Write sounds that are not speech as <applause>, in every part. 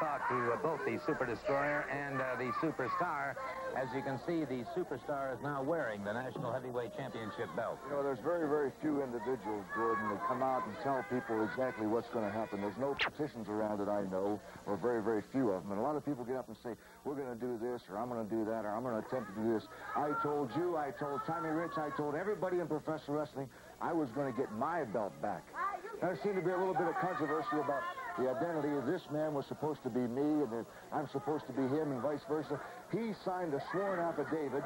talk to uh, both the Super Destroyer and uh, the Superstar. As you can see, the Superstar is now wearing the National Heavyweight Championship belt. You know, there's very, very few individuals, Gordon, that come out and tell people exactly what's going to happen. There's no petitions around that I know, or very, very few of them. And a lot of people get up and say, we're going to do this, or I'm going to do that, or I'm going to attempt to do this. I told you, I told Tommy Rich, I told everybody in professional wrestling I was going to get my belt back. There seemed to be a little bit of controversy about the identity of this man was supposed to be me and I'm supposed to be him and vice versa. He signed a sworn affidavit.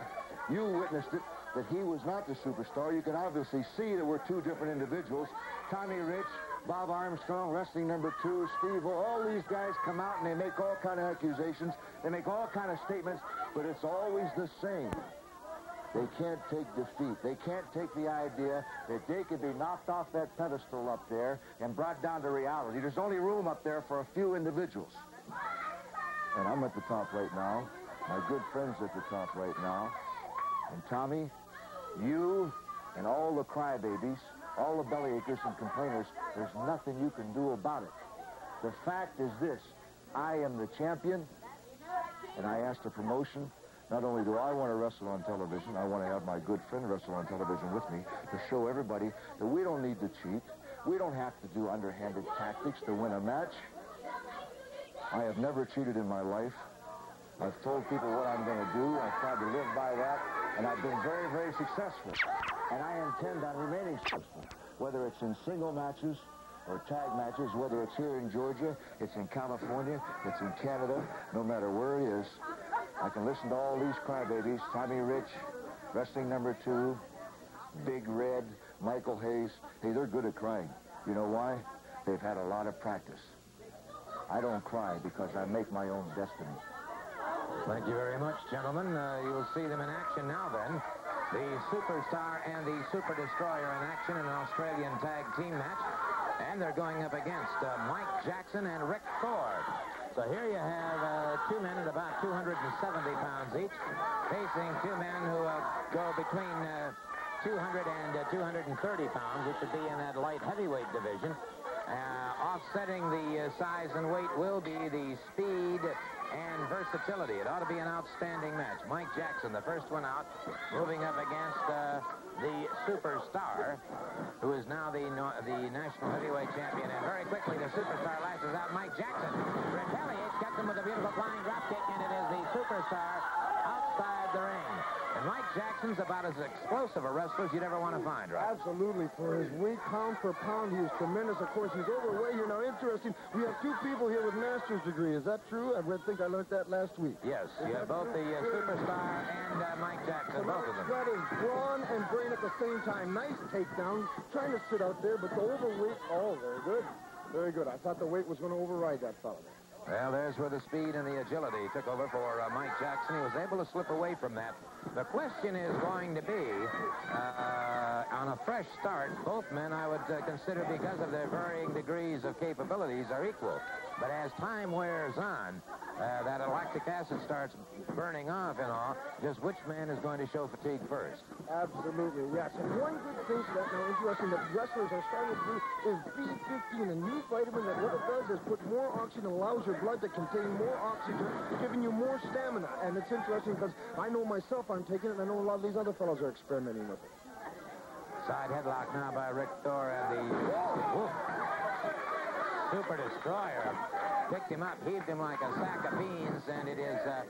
You witnessed it, that he was not the superstar. You can obviously see that we're two different individuals. Tommy Rich, Bob Armstrong, wrestling number two, Steve, all these guys come out and they make all kind of accusations. They make all kind of statements, but it's always the same. They can't take defeat. They can't take the idea that they could be knocked off that pedestal up there and brought down to reality. There's only room up there for a few individuals. And I'm at the top right now. My good friend's at the top right now. And Tommy, you and all the crybabies, all the bellyachers and complainers, there's nothing you can do about it. The fact is this, I am the champion, and I asked a promotion not only do I want to wrestle on television, I want to have my good friend wrestle on television with me to show everybody that we don't need to cheat. We don't have to do underhanded tactics to win a match. I have never cheated in my life. I've told people what I'm going to do. I've tried to live by that, and I've been very, very successful. And I intend on remaining successful, whether it's in single matches or tag matches, whether it's here in Georgia, it's in California, it's in Canada, no matter where it is. I can listen to all these crybabies, Tommy Rich, wrestling number two, Big Red, Michael Hayes. Hey, they're good at crying. You know why? They've had a lot of practice. I don't cry because I make my own destiny. Thank you very much, gentlemen. Uh, you'll see them in action now, then. The Superstar and the Super Destroyer in action in an Australian tag team match. And they're going up against uh, Mike Jackson and Rick Thor. So here you have uh, two men at about 270 pounds each, facing two men who uh, go between uh, 200 and uh, 230 pounds, which would be in that light heavyweight division. Uh, offsetting the uh, size and weight will be the speed and versatility. It ought to be an outstanding match. Mike Jackson, the first one out, moving up against the superstar, who is now the, the national heavyweight champion. And very quickly, the superstar lashes out Mike Jackson. Him with a beautiful flying dropkick, and it is the superstar outside the ring. And Mike Jackson's about as explosive a wrestler as you'd ever want to find, right? Absolutely. For his weight, pound for pound, he is tremendous. Of course, he's overweight here. Now, interesting, we have two people here with master's degree. Is that true? I think I learned that last week. Yes. You have both the uh, superstar and uh, Mike Jackson, both of them. That is brawn and brain at the same time. Nice takedown. Trying to sit out there, but the overweight, oh, very good. Very good. I thought the weight was going to override that fellow. Well, there's where the speed and the agility took over for uh, Mike Jackson. He was able to slip away from that. The question is going to be, uh, on a fresh start, both men I would uh, consider, because of their varying degrees of capabilities, are equal. But as time wears on, uh, that lactic acid starts burning off and all, just which man is going to show fatigue first? Absolutely, yes. And one good thing that now interesting that wrestlers are starting to do is B15, a new vitamin that what it does is put more oxygen, allows your blood to contain more oxygen, giving you more stamina. And it's interesting because I know myself I'm taking it, and I know a lot of these other fellows are experimenting with it. Side headlock now by Rick Thor and the Super Destroyer picked him up, heaved him like a sack of beans, and it is uh,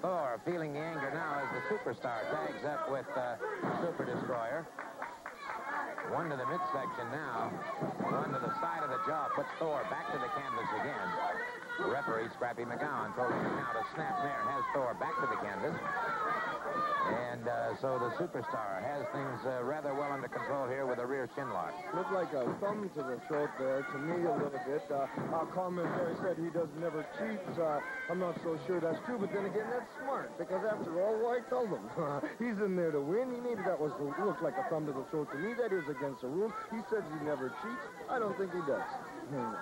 Thor feeling the anger now as the superstar tags up with uh, Super Destroyer. One to the midsection now, one to the side of the jaw, puts Thor back to the canvas again. Referee Scrappy McGowan told him now to snap there, has Thor back to the canvas. And uh, so the superstar has things uh, rather well under control here with a rear chin lock. Looked like a thumb to the throat there, to me a little bit. Uh, our commentary said he does never cheats. Uh, I'm not so sure that's true, but then again, that's smart, because after all, why tell them? <laughs> He's in there to win. He maybe that was looked like a thumb to the throat to me. That is against the rules. He says he never cheats. I don't think he does. Hmm.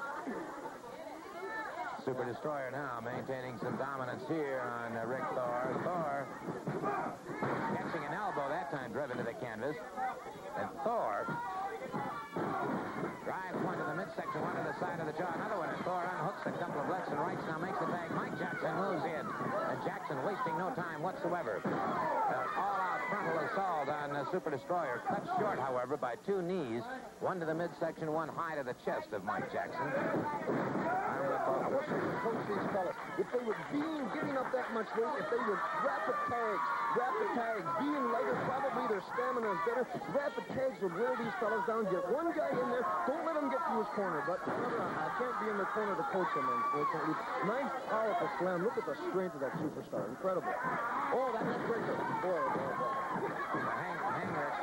Super Destroyer now maintaining some dominance here on uh, Rick Thor. Thor catching an elbow that time driven to the canvas. And Thor drives one to the midsection, one to the side of the jaw, another one. And Thor unhooks a couple of lefts and rights, now makes the tag. Mike Jackson moves in. And Jackson wasting no time whatsoever. All-out frontal assault on the Super Destroyer. Cut short, however, by two knees. One to the midsection, one high to the chest of Mike Jackson. I wish they would coach these fellas. If they were being, giving up that much weight, if they would rapid tags, rapid tags, being lighter, probably their stamina is better. Rapid tags would wear these fellas down. Get one guy in there. Don't let him get to his corner. But remember, I can't be in the corner to coach him, unfortunately. Nice, powerful slam. Look at the strength of that superstar. Incredible. Oh, that neck breaker. Boy, boy, boy. Hang, Heinrich,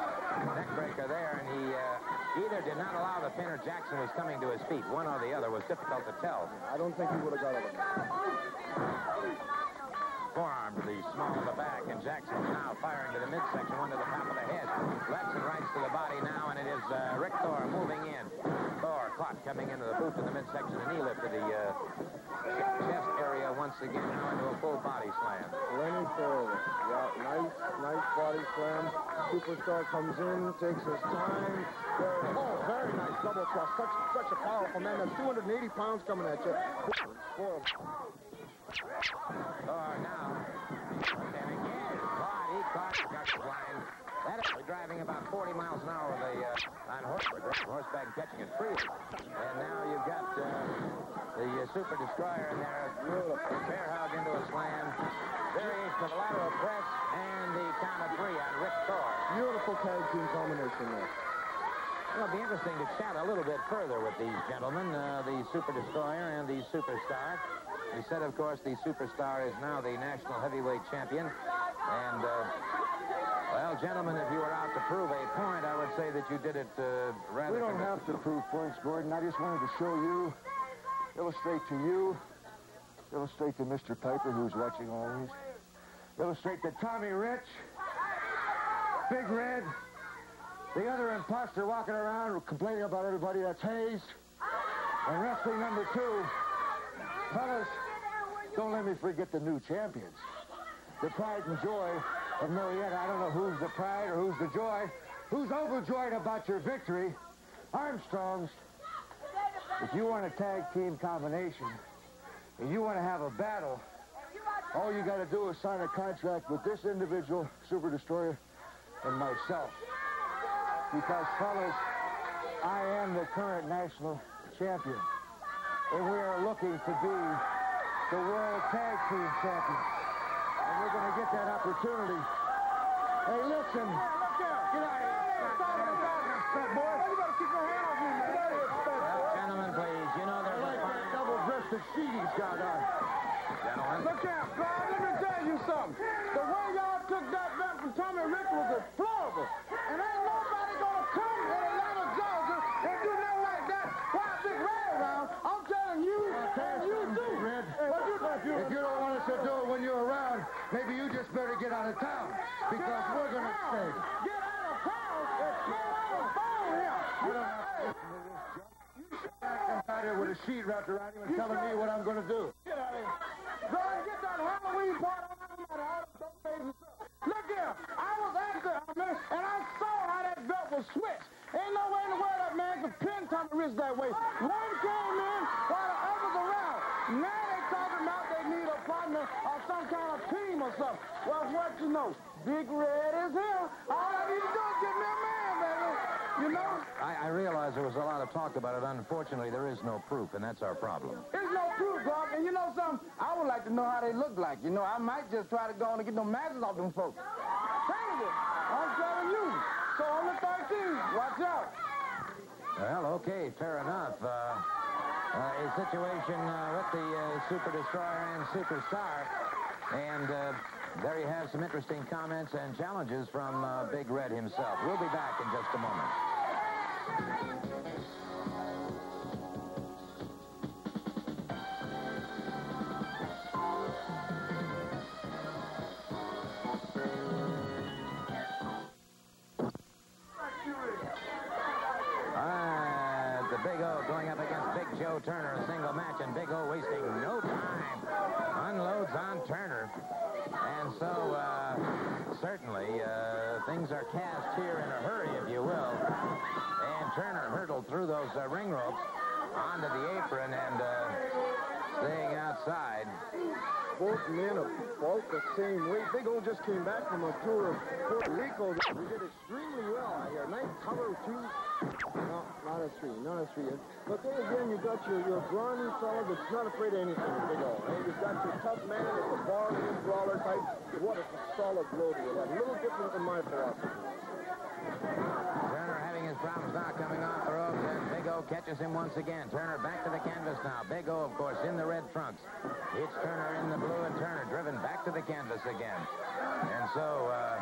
neck breaker there, and he uh, either did not allow the pin or Jackson was coming to his feet. One or the other was difficult to tell. I don't think he would have got it. Forearm to the small of the back, and Jackson's now firing to the midsection, one to the top of the head. Lefts and rights to the body now, and it is uh, Rick Thor moving in. Thor, clock coming into the boot to the midsection, and knee lift to the uh, once again, now into a full body slam. Lenny Thor. Yeah, nice, nice body slam. Superstar comes in, takes his time. Oh, very nice double cross. Such, such a powerful man. That's 280 pounds coming at you. Now. And again, he caught, got blind. That is driving about 40 miles an hour a, uh, on horseback, horseback catching it free. And now you've got uh, the uh, Super Destroyer in there. Bear hug into a slam. Variation of lateral press and the count of three on Rick Thor. Beautiful tag team combination there. Well, it'll be interesting to chat a little bit further with these gentlemen, uh, the Super Destroyer and the Superstar. We said, of course, the Superstar is now the national heavyweight champion. And, uh, well, gentlemen, if you were out to prove a point, I would say that you did it uh, rather... We don't have to prove points, Gordon. I just wanted to show you, illustrate to you, illustrate to Mr. Piper, who's watching all these, illustrate to Tommy Rich, Big Red, the other imposter walking around complaining about everybody that's hazed, and wrestling number two. Fellas, don't let me forget the new champions. The pride and joy of Marietta. I don't know who's the pride or who's the joy. Who's overjoyed about your victory? Armstrong's. If you want a tag team combination and you want to have a battle, all you got to do is sign a contract with this individual, Super Destroyer, and myself. Because, fellas, I am the current national champion. And we are looking to be the World Tag Team Champions. And we're going to get that opportunity. Hey, listen. Get out of here. Fat boy. You better keep your hand off me, man. Get out of here, fat Well, gentlemen, please, you know I there's a like that fine... double-breasted sheet he's got on. Gentlemen, Look here, God, let me tell you something. The way y'all took that back from Tommy Rich was deplorable. And ain't nobody gonna come in Atlanta, Georgia and do nothing like that Red around. I'm telling you, and you do. Red. You If you don't want us to do it when you're around, maybe you just better get out of town. Because we're going to stay. Get out of town get out of town here. You don't have to listen to this. You should come out here with a sheet wrapped around you and telling me what I'm going to do. Get out of here. Go and get that Halloween party on out of the dope days and stuff. Look here, I was there, man, and I saw how that belt was switched. Ain't no way in the world that man could pin Tommy Rich that way. One came in while the others around. Now they talking about they need a partner or some kind of team or something. Well, what you know, Big Red is here. All I need to do is get me a man, baby. You know? I, I realize there was a lot of talk about it. Unfortunately, there is no proof, and that's our problem. There's no proof, Bob. And you know something? I would like to know how they look like. You know, I might just try to go on and get no matches off them folks. You. I'm telling you. So on the 13th, watch out. Well, okay, fair enough. Uh, uh, a situation uh, with the uh, Super Destroyer and Superstar. And uh, there you have some interesting comments and challenges from uh, Big Red himself. We'll be back in just a moment. Both men about the same weight. Big O just came back from a tour of Puerto Rico. He did extremely well. I uh, hear nice color too. No, not a three, not a three. But then again, you got your, your brawny fella that's not afraid of anything, Big O. Hey, you've got your tough man that's a barroom brawler type. What, a solid blow to you. A little different than my philosophy. Problems now coming off the ropes, and Big O catches him once again. Turner back to the canvas now. Big O, of course, in the red trunks. It's Turner in the blue, and Turner driven back to the canvas again. And so uh,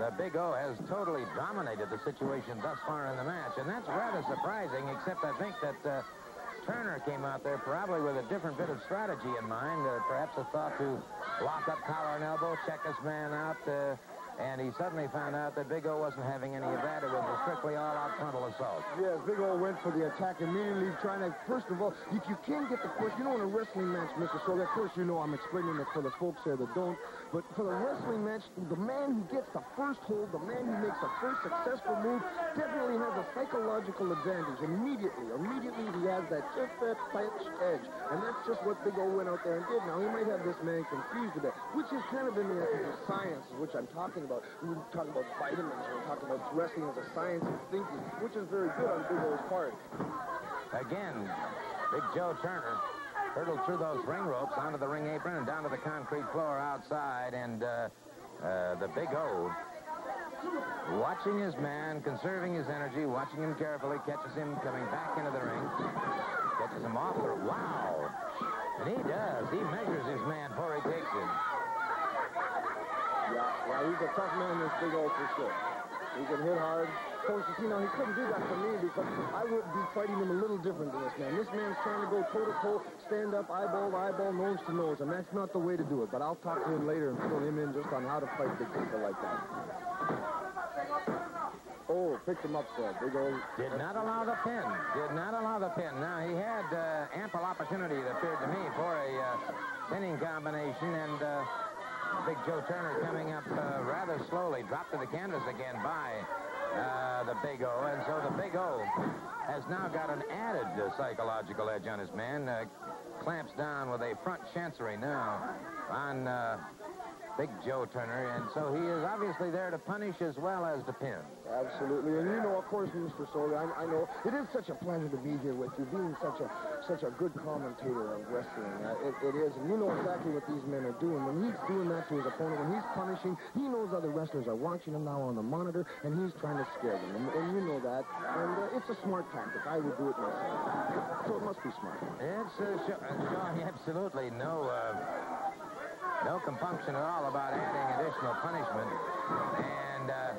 the Big O has totally dominated the situation thus far in the match, and that's rather surprising, except I think that uh, Turner came out there probably with a different bit of strategy in mind, uh, perhaps a thought to lock up collar and elbow, check his man out, uh, and he suddenly found out that Big O wasn't having any of that. It was a strictly all-out frontal assault. Yes, Big O went for the attack immediately, trying to, first of all, if you can get the push, you know, in a wrestling match, Mr. Solie, of course, you know I'm explaining it for the folks here that don't, but for the wrestling match, the man who gets the first hold, the man who makes the first successful move, definitely has a psychological advantage. Immediately, immediately he has that just that edge, and that's just what Big O went out there and did. Now, he might have this man confused a bit, which is kind of in the, the science, which I'm talking about. We're talking about vitamins, we're talking about wrestling as a science of thinking, which is very good on Big O's part. Again, Big Joe Turner hurtled through those ring ropes onto the ring apron and down to the concrete floor outside, and uh, uh, the Big O watching his man, conserving his energy, watching him carefully, catches him coming back into the ring, catches him off the... Wow! And he does. He measures his man before he takes him. Yeah, well, he's a tough man, this Big O for sure. He can hit hard. Of you know, he couldn't do that to me because I would be fighting him a little different than this man. This man's trying to go toe-to-toe, stand up, eyeball to eyeball, nose to nose, and that's not the way to do it. But I'll talk to him later and fill him in just on how to fight big people like that. Oh, picked him up there. Big old... Did not allow the pin. Did not allow the pin. Now, he had uh, ample opportunity, it appeared to me, for a uh, pinning combination, and uh, Big Joe Turner coming up uh, rather slowly, dropped to the canvas again by uh, the Big O, and so the Big O has now got an added uh, psychological edge on his man. Uh, clamps down with a front chancery now on uh, Big Joe Turner, and so he is obviously there to punish as well as to pin. Absolutely, and you know, of course, Mr. Solie, I, I know it is such a pleasure to be here with you, being such a such a good commentator of wrestling. Uh, it, it is, and you know exactly what these men are doing. When he's doing that to his opponent, when he's punishing, he knows other wrestlers are watching him now on the monitor, and he's trying to scare them, and, and you know that. And uh, it's a smart tactic. I would do it myself, so it must be smart. It's uh, uh, absolutely no uh, no compunction at all about adding additional punishment. And uh,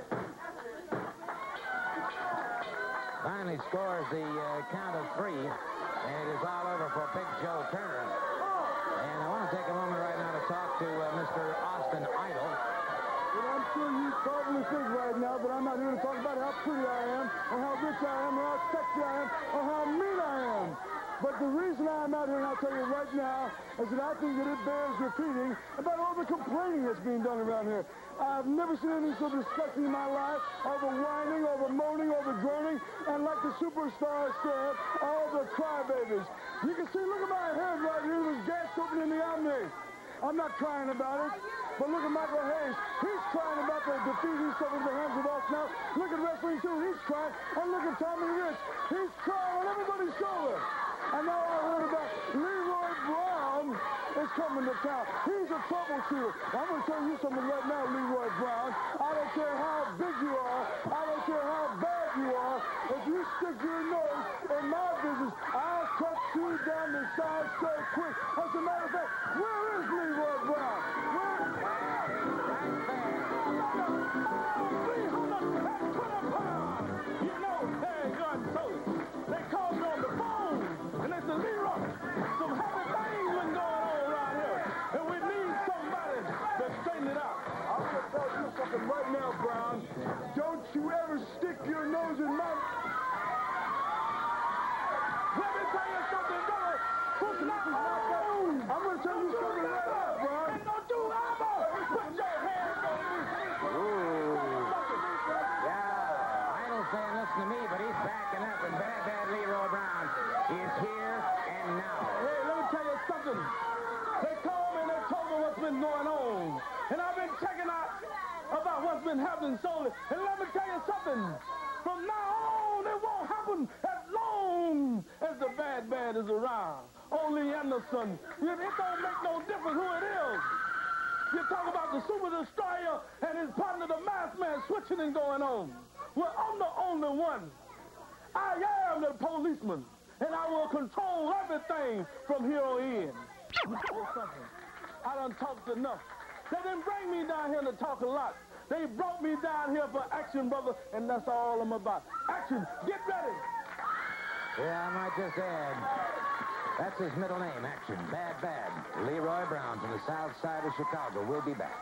finally scores the uh, count of three, and it is all over for Big Joe Turner. And I want to take a moment right now to talk to uh, Mr. Austin Idol. Well, I'm sure you probably think right now that I'm not here to talk about how pretty I am, or how rich I am, or how sexy I am, or how mean I am. But the reason I'm out here, and I'll tell you right now, is that I think that it bears repeating about all the complaining that's being done around here. I've never seen anything so disgusting in my life. All the whining, all the moaning, all the groaning, and like the superstar said, all the crybabies. You can see, look at my head right here. There's gas open in the Omni. I'm not crying about it. But look at Michael Hayes. He's crying about the defeat he suffered at the hands of us now. Look at wrestling too. He's crying. And look at Tommy Rich. He's crying on everybody's shoulder. And now heard about Leroy Brown is coming to town. He's a troubleshooter. I'm going to tell you something right now, Leroy Brown. I don't care how big you are. I don't care how bad you are. If you stick your nose in my business, I'll cut you down the side so quick. As a matter of fact, where is Leroy Brown? Where? You It don't make no difference who it is. You talk about the Super Destroyer and his partner, the Masked Man, switching and going on. Well, I'm the only one. I am the policeman, and I will control everything from here on in. I done talked enough. They didn't bring me down here to talk a lot. They brought me down here for action, brother, and that's all I'm about. Action, get ready. Yeah, I might just add, that's his middle name, Action. Bad Bad. Leroy Brown from the south side of Chicago. We'll be back.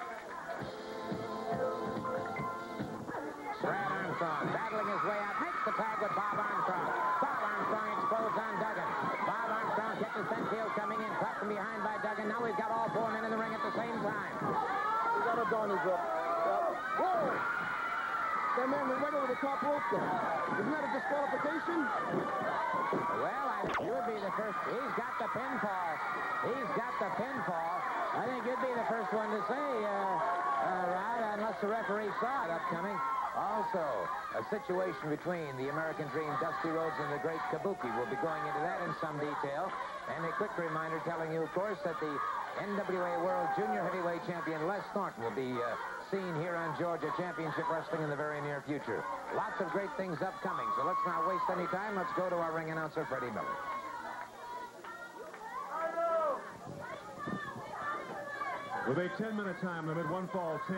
Brad Armstrong battling his way out. Makes the tag with Bob Armstrong. Bob Armstrong explodes on Duggan. Bob Armstrong catches Benfield coming in. Caught from behind by Duggan. Now we've got all four men in the ring at the same time. We got a drop. Whoa! That man went right over the top rope there. Isn't that a disqualification? Well, I think you would be the first. He's got the pinfall. He's got the pinfall. I think you'd be the first one to say, uh, uh, Rod, unless the referee saw it upcoming. Also, a situation between the American Dream, Dusty Rhodes, and the Great Kabuki. We'll be going into that in some detail. And a quick reminder telling you, of course, that the NWA World Junior Heavyweight Champion Les Thornton will be uh, seen here on Georgia Championship Wrestling in the very near future. Lots of great things upcoming, so let's not waste any time. Let's go to our ring announcer, Freddie Miller. With a 10-minute time limit, one fall 10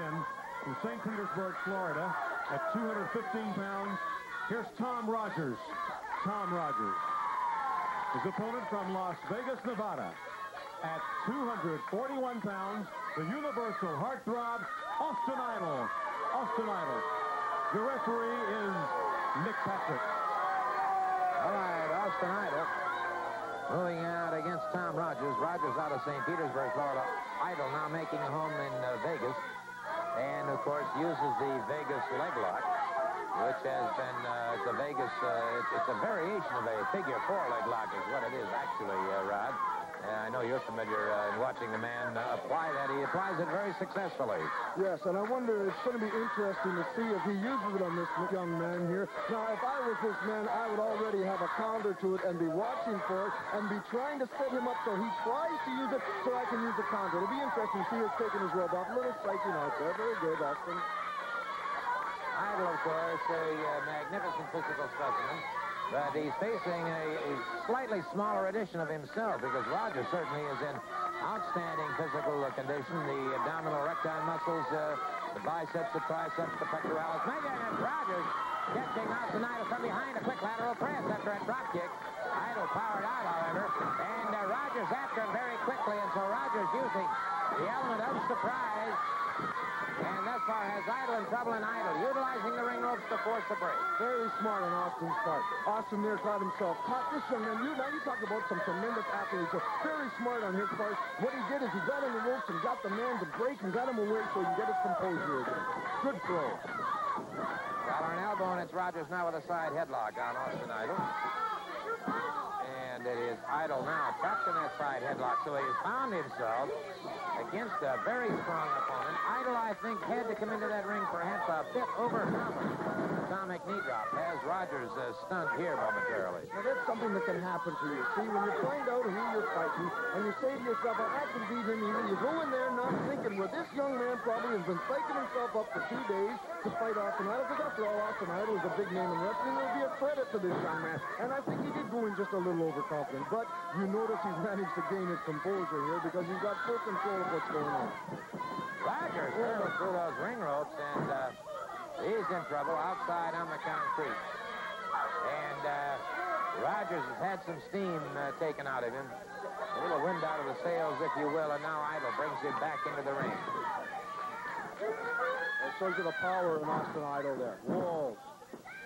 from St. Petersburg, Florida, at 215 pounds, here's Tom Rogers. Tom Rogers. His opponent from Las Vegas, Nevada, at 241 pounds, the Universal Heartthrob, Austin Idol. Austin Idol. The referee is Nick Patrick. All right, Austin Idol moving out against Tom Rogers. Rogers out of St. Petersburg, Florida. Idol now making a home in uh, Vegas. And, of course, uses the Vegas leg lock, which has been, uh, a Vegas, uh, it's, it's, a variation of a figure four leg lock is what it is, actually, uh, I know you're familiar uh, in watching the man uh, apply that. He applies it very successfully. Yes, and I wonder, it's going to be interesting to see if he uses it on this young man here. Now, if I was this man, I would already have a counter to it and be watching for it and be trying to set him up so he tries to use it so I can use the counter. It'll be interesting to see us taking his. A little psyching out there. Very good, Austin. Idol, of course, a uh, magnificent physical specimen. But he's facing a, a, slightly smaller edition of himself because Rogers certainly is in outstanding physical condition. The abdominal erectile muscles, uh, the biceps, the triceps, the pectoralis. And Rogers catching Austin Idol from behind. A quick lateral press after a drop kick. Idol powered out, however. And uh, Rogers after him very quickly. And so Rogers using the element of surprise and thus far has Idol in trouble and Idol, utilizing the ring ropes to force the break. Very smart on Austin's part. Austin there caught himself caught this young man. You, now you talk about some tremendous athletes. Very smart on his part. What he did is he got on the ropes and got the man to break and got him away so he can get his composure again. Good throw. Collar and elbow, and it's Rogers now with a side headlock on Austin Idol. It is Idol now trapped in that side headlock, so he found himself against a very strong opponent. Idol, I think, had to come into that ring perhaps a bit overconfident. Atomic knee drop has Rogers uh, stunned here momentarily. Now, that's something that can happen to you. See, when you find out who you're fighting, and you say to yourself, I can beat him easy, you go in there not thinking, well, this young man probably has been psyching himself up for two days to fight Austin Idol, because after all, Austin Idol is a big name in wrestling. It'll be a credit to this young man. And I think he did go in just a little overconfident, but you notice he's managed to gain his composure here because he's got full control of what's going on. Rogers hurling through those ring ropes, and uh, he's in trouble outside on the concrete. And uh, Rogers has had some steam uh, taken out of him. A little wind out of the sails, if you will, and now Idol brings him back into the ring. That shows you the power in Austin Idol there. Whoa.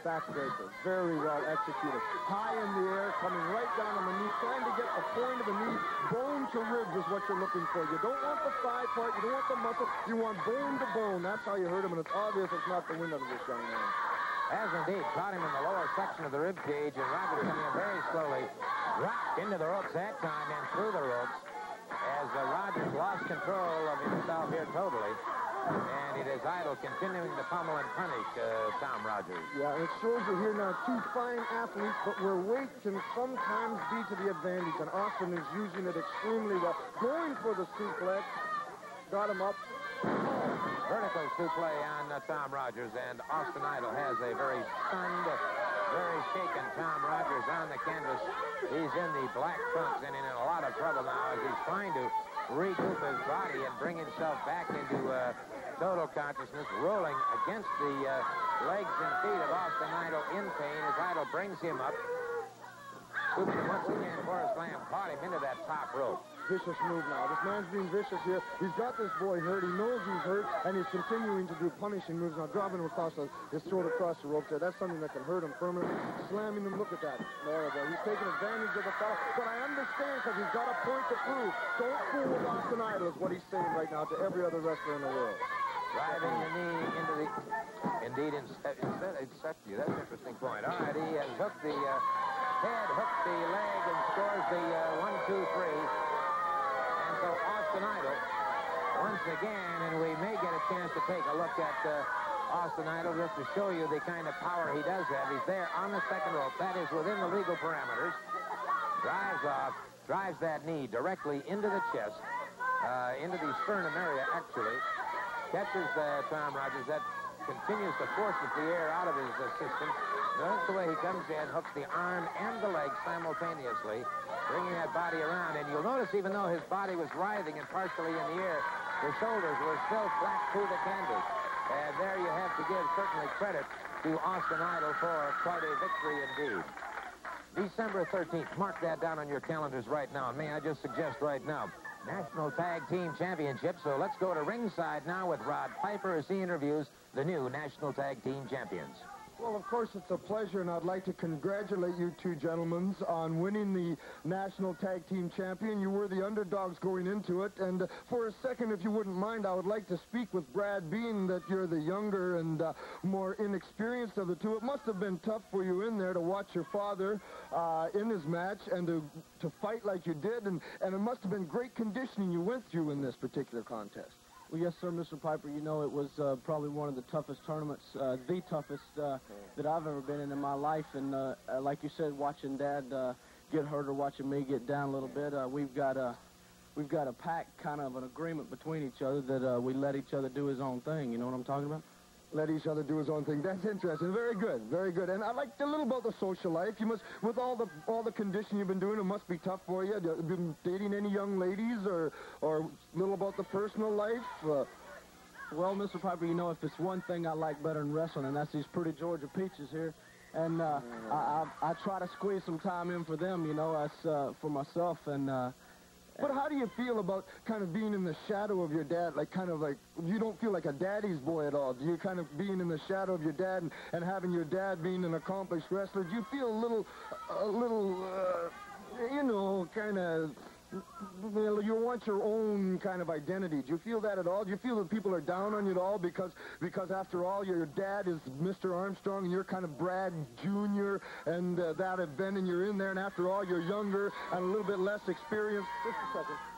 Backbreaker. Very well executed. High in the air, coming right down on the knee, trying to get the point of the knee. Bone to ribs is what you're looking for. You don't want the thigh part. You don't want the muscle. You want bone to bone. That's how you hurt him, and it's obvious it's not the wind of this young man. Has indeed caught him in the lower section of the rib cage, and Rogers coming in very slowly. Dropped into the ropes that time and through the ropes as uh, Rogers lost control of himself here totally. And it is Idol continuing to pummel and punish uh, Tom Rogers. Yeah, it shows you here now two fine athletes, but where weight can sometimes be to the advantage, and Austin is using it extremely well. Going for the suplex, got him up. Vertical suplex on uh, Tom Rogers, and Austin Idol has a very stunned, very shaken Tom Rogers on the canvas. He's in the black trunks and in a lot of trouble now as he's trying to recoup his body and bring himself back into uh, total consciousness, rolling against the uh, legs and feet of Austin Idol in pain as Idol brings him up. Him once again for a slam, caught him into that top rope. Vicious move now. This man's being vicious here. He's got this boy hurt. He knows he's hurt, and he's continuing to do punishing moves now, dropping him across the, his throat across the rope there. That's something that can hurt him permanently. Slamming him. Look at that. Horrible. He's taking advantage of the foul, but I understand because he's got a point to prove. Don't fool with Austin Idol is what he's saying right now to every other wrestler in the world. Driving the knee into the... Indeed, instead, instead it set you. That's an interesting point. All right, he has hooked the uh, head, hooked the leg, and scores the uh, one, two, three. So Austin Idol, once again, and we may get a chance to take a look at uh, Austin Idol just to show you the kind of power he does have. He's there on the second rope. That is within the legal parameters. Drives off, drives that knee directly into the chest, uh, into the sternum area, actually. Catches uh, Tom Rogers. That continues to force the air out of his uh, system. Notice the way he comes in, hooks the arm and the leg simultaneously, bringing that body around. And you'll notice even though his body was writhing and partially in the air, the shoulders were still flat to the canvas. And there you have to give certainly credit to Austin Idol for quite a victory indeed. December 13th. Mark that down on your calendars right now. And may I just suggest right now, National Tag Team Championship. So let's go to ringside now with Rod Piper as he interviews the new National Tag Team Champions. Well, of course, it's a pleasure, and I'd like to congratulate you two gentlemen on winning the National Tag Team Champion. You were the underdogs going into it, and uh, for a second, if you wouldn't mind, I would like to speak with Brad, being that you're the younger and uh, more inexperienced of the two. It must have been tough for you in there to watch your father uh, in his match and to, to fight like you did, and, and it must have been great conditioning you went through in this particular contest. Well, yes, sir, Mr. Piper. You know, it was uh, probably one of the toughest tournaments, uh, the toughest uh, that I've ever been in in my life. And uh, uh, like you said, watching Dad uh, get hurt or watching me get down a little bit, uh, we've got a we've got a pact, kind of an agreement between each other that uh, we let each other do his own thing. You know what I'm talking about? Let each other do his own thing. That's interesting. Very good. Very good. And I like a little about the social life. You must, with all the all the conditioning you've been doing, it must be tough for you. You been dating any young ladies, or or little about the personal life? Uh, Well, Mr. Piper, you know, if it's one thing I like better than wrestling, and that's these pretty Georgia peaches here. And uh, I, I, I try to squeeze some time in for them, you know, as uh, for myself. And uh, but how do you feel about kind of being in the shadow of your dad? Like kind of like you don't feel like a daddy's boy at all. Do you kind of being in the shadow of your dad and, and having your dad being an accomplished wrestler? Do you feel a little, a little, uh, you know, kind of? Well, you want your own kind of identity. Do you feel that at all? Do you feel that people are down on you at all because, because after all, your dad is Mr. Armstrong and you're kind of Brad Jr. and uh, that event and you're in there and after all, you're younger and a little bit less experienced? Just a second.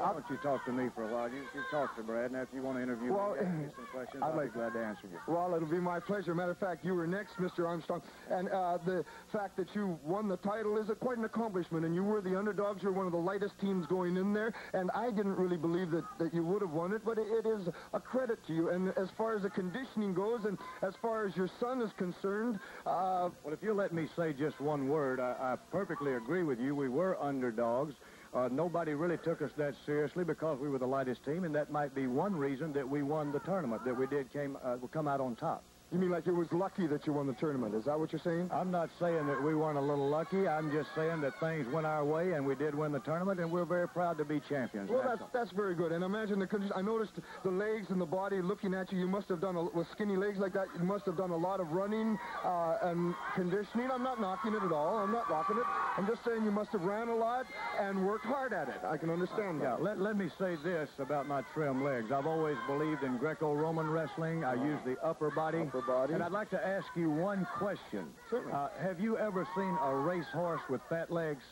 Why don't you talk to me for a while? You, you talk to Brad, and after you want to interview Well, me, ask me <clears throat> some questions, I'd I'll like- be glad to answer you. Well, it'll be my pleasure. Matter of fact, you were next, Mr. Armstrong. And uh, the fact that you won the title is a, quite an accomplishment. And you were the underdogs. You're one of the lightest teams going in there. And I didn't really believe that, that you would have won it, but it, it is a credit to you. And as far as the conditioning goes, and as far as your son is concerned, uh, Well, if you'll let me say just one word, I, I perfectly agree with you. We were underdogs. Uh, nobody really took us that seriously because we were the lightest team, and that might be one reason that we won the tournament, that we did came uh, come out on top. You mean like it was lucky that you won the tournament? Is that what you're saying? I'm not saying that we weren't a little lucky. I'm just saying that things went our way, and we did win the tournament, and we're very proud to be champions. Well, That's that's that's very good. And imagine the condition. I noticed the legs and the body looking at you. You must have done a, with skinny legs like that. You must have done a lot of running uh, and conditioning. I'm not knocking it at all. I'm not knocking it. I'm just saying you must have ran a lot and worked hard at it. I can understand Yeah, that. let, let me say this about my trim legs. I've always believed in Greco-Roman wrestling. I use the upper body. Upper body. And I'd like to ask you one question. Certainly. Uh, have you ever seen a racehorse with fat legs?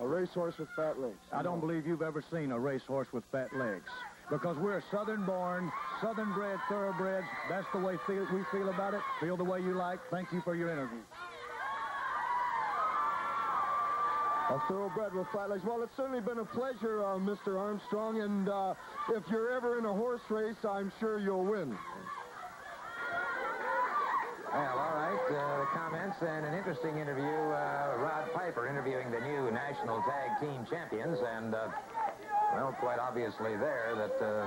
A racehorse with fat legs. I don't believe you've ever seen a racehorse with fat legs. because we're southern-born, southern-bred thoroughbreds. That's the way feel, we feel about it. Feel the way you like. Thank you for your interview. A thoroughbred with flat legs. Well, it's certainly been a pleasure, uh, Mr. Armstrong, and uh, if you're ever in a horse race, I'm sure you'll win. Well, all right. Uh, the comments and an interesting interview. Uh, Rod Piper interviewing the new national tag team champions, and uh, well, quite obviously there that. Uh,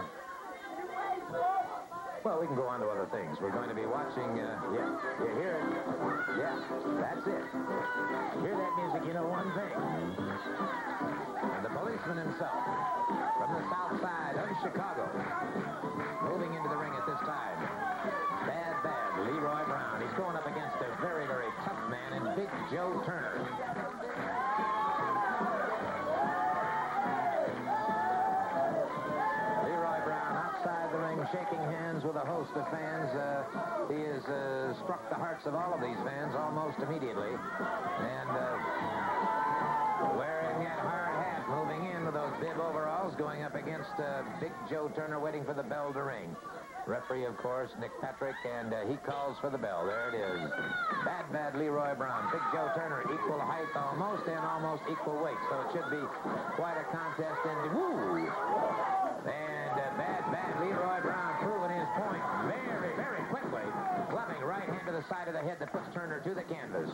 well, we can go on to other things. We're going to be watching. Uh, yeah, you hear it? Yeah, that's it. Hear that music? You know one thing. And the policeman himself, from the south side of Chicago, moving into the ring at this time. Leroy Brown. He's going up against a very, very tough man in Big Joe Turner. Leroy Brown outside the ring, shaking hands with a host of fans. Uh, he has uh, struck the hearts of all of these fans almost immediately. And uh, wearing that hard hat, moving in with those bib overalls, going up against uh, Big Joe Turner, waiting for the bell to ring. Referee, of course, Nick Patrick, and uh, he calls for the bell. There it is. Bad, bad Leroy Brown. Big Joe Turner, equal height almost and almost equal weight. So it should be quite a contest. And woo! And uh, bad, bad Leroy Brown proving his point very, very quickly. Clubbing right hand to the side of the head that puts Turner to the canvas.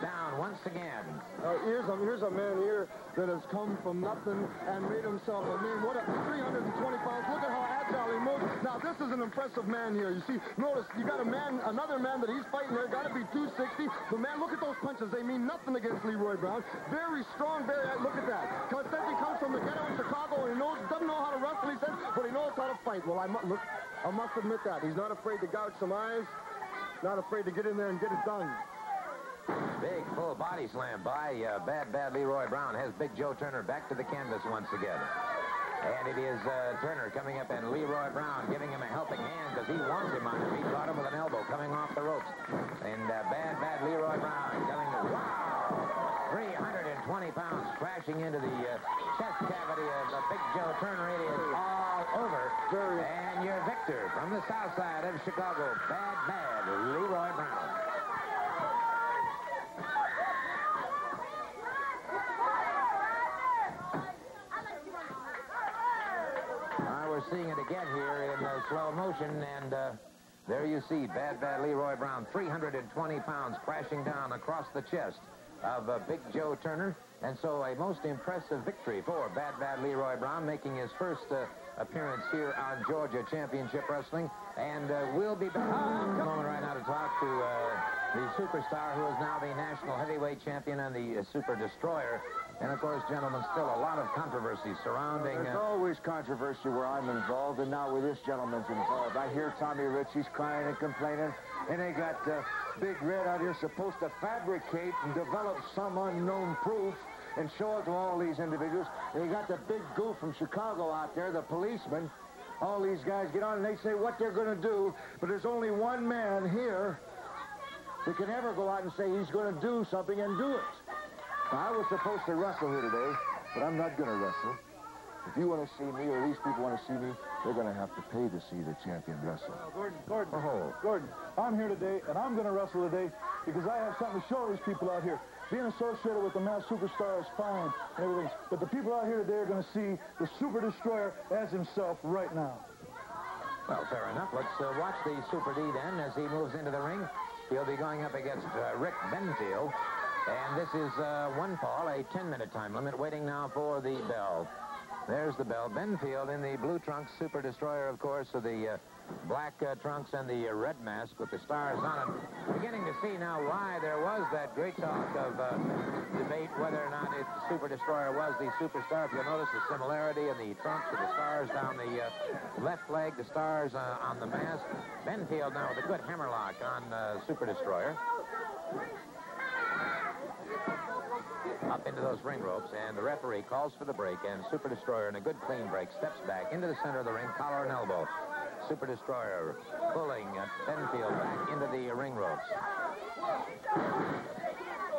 Down once again. Uh, here's, a, here's a man here that has come from nothing and made himself a name. What a 320 pounds. Look at how agile he moves. Now, this is an impressive man here. You see, notice, you got a man, another man that he's fighting there, got to be 260. But, man, look at those punches. They mean nothing against Leroy Brown. Very strong, very, look at that. He comes from the ghetto in Chicago and he knows, doesn't know how to wrestle, he says, but he knows how to fight. Well, I, mu look, I must admit that. He's not afraid to gouge some eyes, not afraid to get in there and get it done. Big full body slam by uh, Bad Bad Leroy Brown has Big Joe Turner back to the canvas once again. And it is uh, Turner coming up and Leroy Brown giving him a helping hand because he wants him on his feet. Caught him with an elbow coming off the ropes. And uh, Bad Bad Leroy Brown telling him, wow, 320 pounds crashing into the uh, chest cavity of uh, Big Joe Turner. It is all over. And your victor from the south side of Chicago, Bad Bad Leroy Brown. Uh, we're seeing it again here in uh, slow motion, and uh, there you see Bad Bad Leroy Brown, 320 pounds, crashing down across the chest of uh, Big Joe Turner. And so a most impressive victory for Bad Bad Leroy Brown, making his first uh, appearance here on Georgia Championship Wrestling. And uh, we'll be back in a moment right now to talk to uh, the superstar who is now the national heavyweight champion and the uh, Super Destroyer. And of course, gentlemen, still a lot of controversy surrounding. There's Uh, always controversy where I'm involved, and now with this gentleman's involved. I hear Tommy Ritchie's crying and complaining, and they got uh, Big Red out here supposed to fabricate and develop some unknown proof and show it to all these individuals. They got the big goof from Chicago out there, the policeman. All these guys get on and they say what they're going to do, but there's only one man here that can ever go out and say he's going to do something and do it. Now, I was supposed to wrestle here today, but I'm not going to wrestle. If you want to see me, or these people want to see me, they're going to have to pay to see the champion wrestle. Gordon, Gordon, Oh. Gordon, I'm here today, and I'm going to wrestle today because I have something to show these people out here. Being associated with the masked superstar is fine and everything, but the people out here today are going to see the Super Destroyer as himself right now. Well, fair enough. Let's uh, watch the Super D then as he moves into the ring. He'll be going up against uh, Rick Benfield. And this is uh, one fall, a 10-minute time limit, waiting now for the bell. There's the bell. Benfield in the blue trunks, Super Destroyer, of course, of the uh, black uh, trunks and the uh, red mask with the stars on it. Beginning to see now why there was that great talk of uh, debate whether or not it, Super Destroyer was the superstar. If you'll notice the similarity in the trunks with the stars down the uh, left leg, the stars uh, on the mask. Benfield now with a good hammerlock on Super Destroyer. Up into those ring ropes, and the referee calls for the break, and Super Destroyer, in a good clean break, steps back into the center of the ring, collar and elbow. Super Destroyer pulling Benfield back into the ring ropes.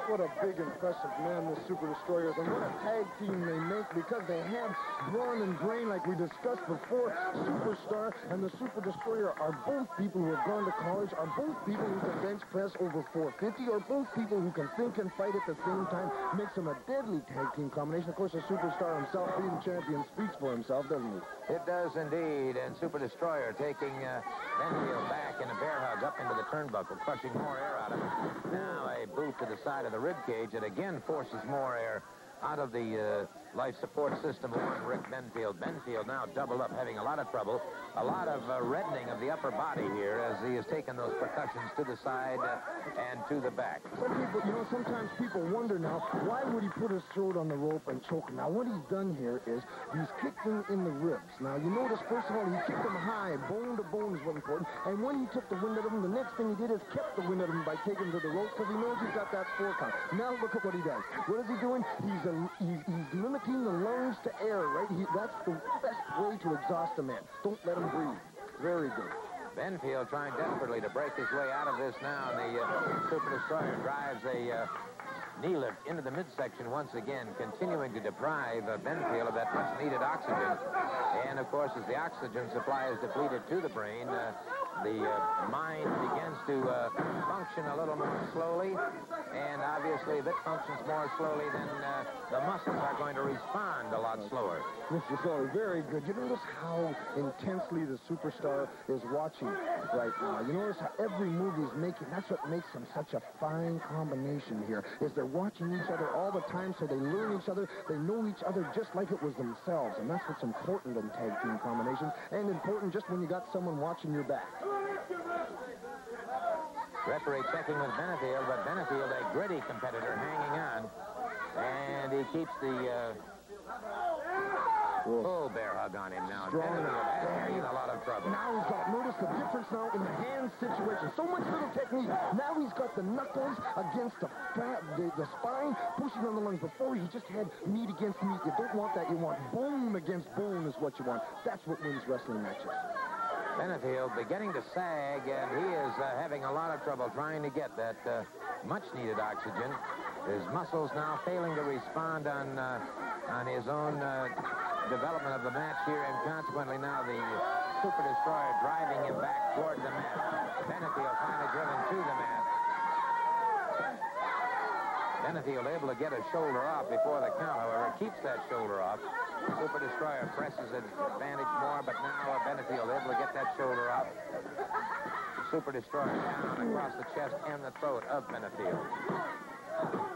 What a big, impressive man this Super Destroyer is, and what a tag team they make because they have brawn and brain, like we discussed before. Superstar and the Super Destroyer are both people who have gone to college, are both people who can bench press over 450, are both people who can think and fight at the same time. Makes them a deadly tag team combination. Of course, the Superstar himself, being champion, speaks for himself, doesn't he? It does indeed, and Super Destroyer taking uh, Benfield back in a bear hug up into the turnbuckle, crushing more air out of him. Now a boot to the side of the rib cage that again forces more air out of the uh, life support system on Rick Benfield. Benfield now doubled up, having a lot of trouble. A lot of uh, reddening of the upper body here as he has taken those percussions to the side uh, and to the back. Some people, you know, sometimes people wonder now, why would he put his throat on the rope and choke him? Now, what he's done here is he's kicked him in the ribs. Now, you notice, first of all, he kicked him high, bone to bone is what important. And when he took the wind out of him, the next thing he did is kept the wind out of him by taking him to the rope because he knows he's got that four count. Now, look at what he does. What is he doing? He's, a, he's, he's limiting the lungs to air, right? That's the best way to exhaust a man. Don't let him breathe. Very good. Benfield trying desperately to break his way out of this now. And the uh, Super Destroyer drives a uh, knee lift into the midsection once again, continuing to deprive uh, Benfield of that much-needed oxygen. And, of course, as the oxygen supply is depleted to the brain, uh, the uh, mind begins to uh, function a little more slowly, and obviously if it functions more slowly, then uh, the muscles are going to respond a lot slower. Mr. Solie, very good. You notice how intensely the superstar is watching right now. You notice how every move he's making, that's what makes them such a fine combination here, is they're watching each other all the time, so they learn each other, they know each other just like it was themselves, and that's what's important in tag team combinations, and important just when you got someone watching your back. Referee checking with Benefield, but Benefield, a gritty competitor, hanging on. And he keeps the uh, full bear hug on him now. Strong Benefield enough. in a lot of trouble. Now he's got, notice the difference now in the hand situation. So much little technique. Now he's got the knuckles against the, fat, the, the spine, pushing on the lungs. Before he just had meat against meat. You don't want that. You want bone against bone is what you want. That's what wins wrestling matches. Benefield beginning to sag, and he is uh, having a lot of trouble trying to get that uh, much-needed oxygen. His muscles now failing to respond on uh, on his own uh, development of the match here, and consequently now the Super Destroyer driving him back toward the mat. Benefield finally driven to the mat. Benefield able to get a shoulder off before the count, however, keeps that shoulder off. Super Destroyer presses his advantage more, but now Benefield able to get that shoulder off. Super Destroyer down across the chest and the throat of Benefield.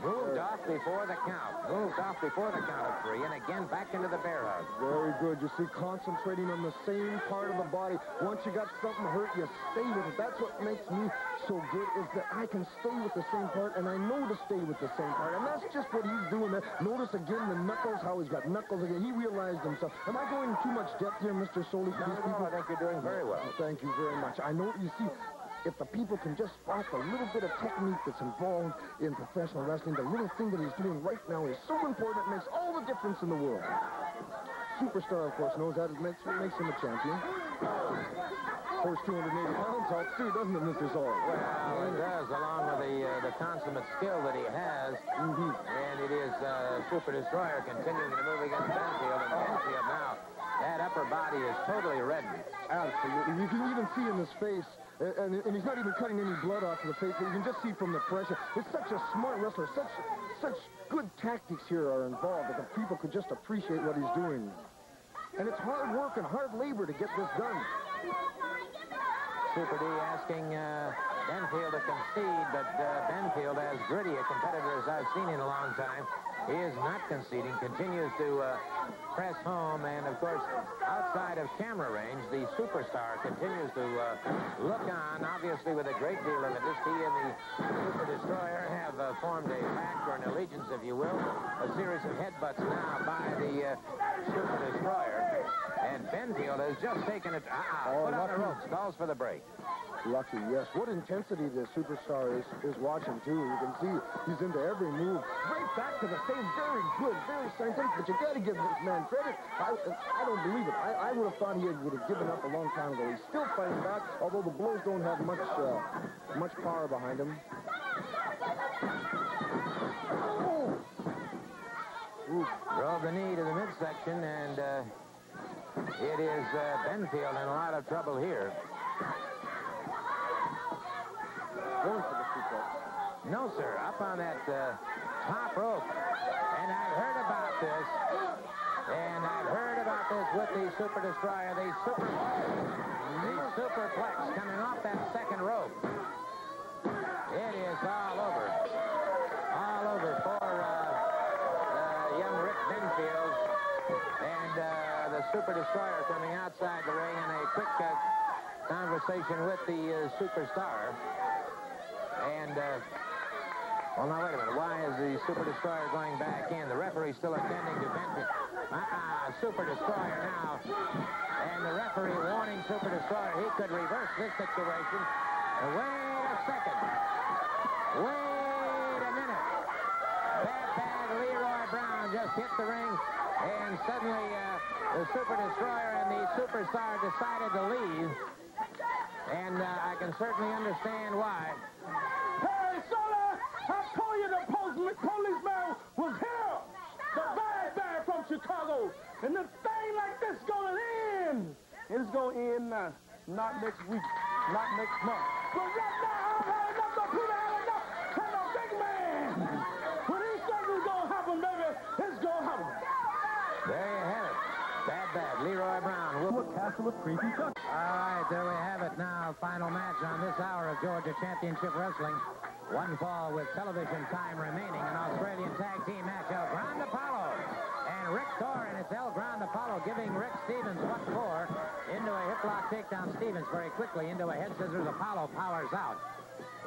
Moved off before the count. Moved off before the count of three, and again back into the bear hug. Very good. You see, concentrating on the same part of the body. Once you got something hurt, you stay with it. That's what makes me so good is that I can stay with the same part, and I know to stay with the same part. And that's just what he's doing there. Notice again the knuckles, how he's got knuckles again. He realized himself. Am I going too much depth here, Mr. Solie, these people? I think you're doing very well. Thank you very much. I know, you see, if the people can just spot the little bit of technique that's involved in professional wrestling, the little thing that he's doing right now is so important, it makes all the difference in the world. Superstar, of course, knows that. It makes, it makes him a champion. First 280 pounds helps too, doesn't it, Mr. Sawyer? Well, it does, along with the uh, the consummate skill that he has. Mhm. And it is uh, Super Destroyer continuing to move against Benfield, and Benfield now, that upper body is totally reddened. Absolutely. You can even see in his face, and, and, he's not even cutting any blood off of the face, but you can just see from the pressure. It's such a smart wrestler. Such such good tactics here are involved that the people could just appreciate what he's doing. And it's hard work and hard labor to get this done. Super D asking uh, Benfield to concede, but uh, Benfield, as gritty a competitor as I've seen in a long time, he is not conceding, continues to uh, press home, and of course, outside of camera range, the superstar continues to uh, look on, obviously with a great deal of interest. He and the Super Destroyer have uh, formed a pact or an allegiance, if you will, a series of headbutts now by the uh, Super Destroyer, and Benfield has just taken it, uh-uh, Oh, put on the ropes, calls for the break. Lucky, yes. What intensity the superstar is, is watching, too. You can see he's into every move. Right back to the same. Very good, very scientific, but you got to give this man credit. I, I don't believe it. I, I would have thought he would have given up a long time ago. He's still fighting back, although the blows don't have much, uh, much power behind him. Drove the knee to the midsection, and uh, it is uh, Benfield in a lot of trouble here. No, sir, up on that uh, top rope. And I've heard about this. And I've heard about this with the Super Destroyer, the Super, the Superplex coming off that second rope. It is all over. All over for uh, uh, young Rick Benfield. And uh, the Super Destroyer coming outside the ring in a quick uh, conversation with the uh, Superstar. And, uh, well, now, wait a minute. Why is the Super Destroyer going back in? The referee's still attending to Benfield. Uh-uh, Super Destroyer now. And the referee warning Super Destroyer he could reverse this situation. Uh, wait a second. Wait a minute. Bad, bad Leroy Brown just hit the ring. And suddenly, uh, the Super Destroyer and the Superstar decided to leave. And uh, I can certainly understand why. Hey, Solie, I told you the poli- policeman was here. The bad guy from Chicago. And the thing like this gonna end. It's gonna end uh, not next week, not next month. But right now, I've had enough. The people had enough. And the big man. When he says it's gonna happen, baby, it's gonna happen. There you have it. Bad, bad. Leroy Brown. Whoop. Castle of Creepy. All right, there we have it now. Final match on this hour of Georgia Championship Wrestling. One fall with television time remaining. An Australian tag team match. El Grande Apollo and Rick Thor, and it's El Grande Apollo giving Rick Stevens what for into a hip lock takedown. Stevens very quickly into a head scissors. Apollo powers out.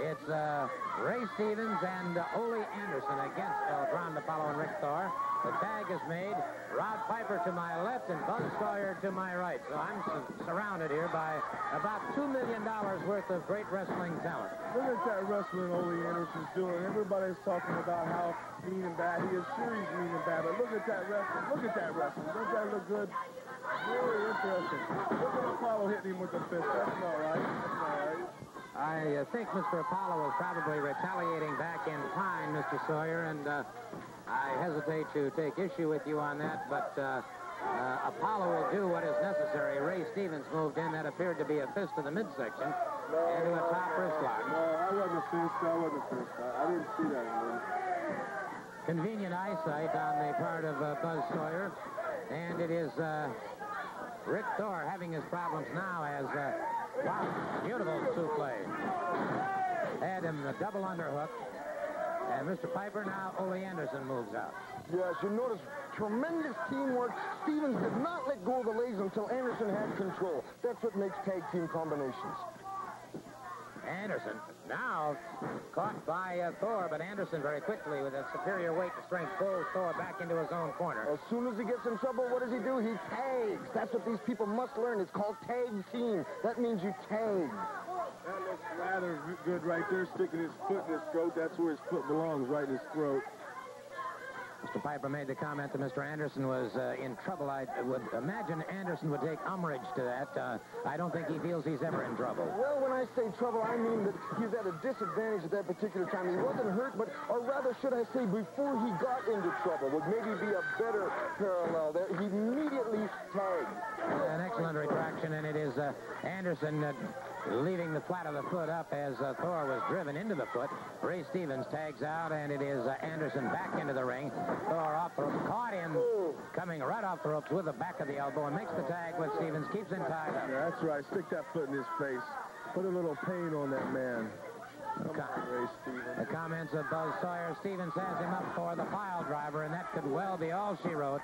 It's uh, Ray Stevens and uh, Ole Anderson against El Grande and Rick Thor. The tag is made. Rod Piper to my left and Buzz Sawyer to my right. So I'm su- surrounded here by about $2 million worth of great wrestling talent. Look at that wrestling Ole Anderson's doing. Everybody's talking about how mean and bad he is. Sure, he's mean and bad, but look at that wrestling. Look at that wrestling. Doesn't that look good? Very interesting. Look at Apollo hitting him with the fist. That's not right. That's not right. I uh, think Mr. Apollo was probably retaliating back in time, Mr. Sawyer, and uh, I hesitate to take issue with you on that, but uh, uh, Apollo will do what is necessary. Ray Stevens moved in. That appeared to be a fist to the midsection into a top wrist lock. No, I wasn't a fist. I wasn't a fist. I, I didn't see that one. Convenient eyesight on the part of uh, Buzz Sawyer, and it is uh, Rick Thor having his problems now as uh, beautiful suplex. Had him the double underhook. And Mr. Piper now, Ole Anderson moves out. Yes, you notice tremendous teamwork. Stevens did not let go of the legs until Anderson had control. That's what makes tag team combinations. Anderson now caught by uh, Thor, but Anderson very quickly with a superior weight and strength pulls Thor back into his own corner. As soon as he gets in trouble, what does he do? He tags. That's what these people must learn. It's called tag team. That means you tag. That looks rather good right there, sticking his foot in his throat. That's where his foot belongs, right in his throat. Mr. Piper made the comment that Mr. Anderson was uh, in trouble. I would imagine Anderson would take umbrage to that. Uh, I don't think he feels he's ever in trouble. Well, when I say trouble, I mean that he's at a disadvantage at that particular time. He wasn't hurt, but, or rather, should I say, before he got into trouble, would maybe be a better parallel there. He immediately tagged. An excellent retraction, and it is uh, Anderson leaving the flat of the foot up as uh, Thor was driven into the foot. Ray Stevens tags out, and it is uh, Anderson back into the ring. Thor off the ropes, caught him coming right off the ropes with the back of the elbow and makes the tag with Stevens, keeps him tied up. Yeah, that's right. Stick that foot in his face. Put a little pain on that man. Come on, Ray Stevens. The comments of Buzz Sawyer. Stevens has him up for the pile driver, and that could well be all she wrote.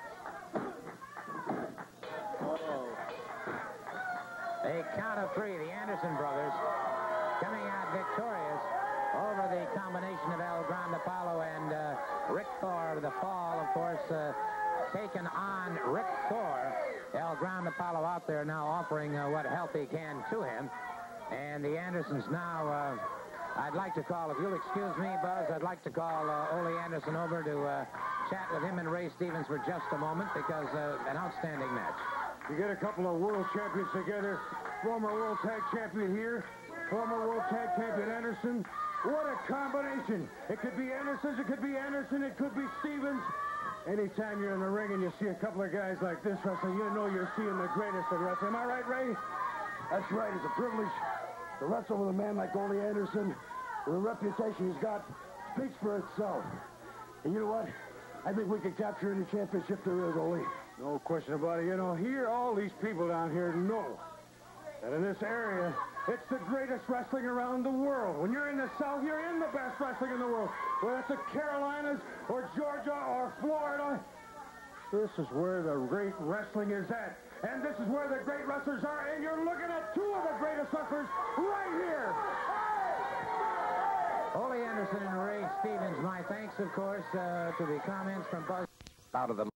A count of three, the Anderson brothers coming out victorious over the combination of El Grande Apollo and uh, Rick Thor. The fall, of course, uh, taken on Rick Thor. El Grande Apollo out there now offering uh, what help he can to him. And the Andersons now, uh, I'd like to call, if you'll excuse me, Buzz, I'd like to call uh, Ole Anderson over to uh, chat with him and Ray Stevens for just a moment because an outstanding match. You get a couple of world champions together. Former world tag champion here, former world tag champion Anderson, What a combination. It could be Anderson's, it could be Anderson, it could be Stevens. Anytime you're in the ring and you see a couple of guys like this wrestling, you know you're seeing the greatest of wrestling. Am I right, Ray? That's right. It's a privilege to wrestle with a man like Ole Anderson. The reputation he's got speaks for itself. And you know what? I think we can capture any championship there is, Ole. No question about it. You know, here, all these people down here know that in this area, it's the greatest wrestling around the world. When you're in the South, you're in the best wrestling in the world. Whether it's the Carolinas or Georgia or Florida, this is where the great wrestling is at. And this is where the great wrestlers are. And you're looking at two of the greatest wrestlers right here. Ole Anderson and Ray Stevens, my thanks, of course, uh, to the comments from Buzz. Out of the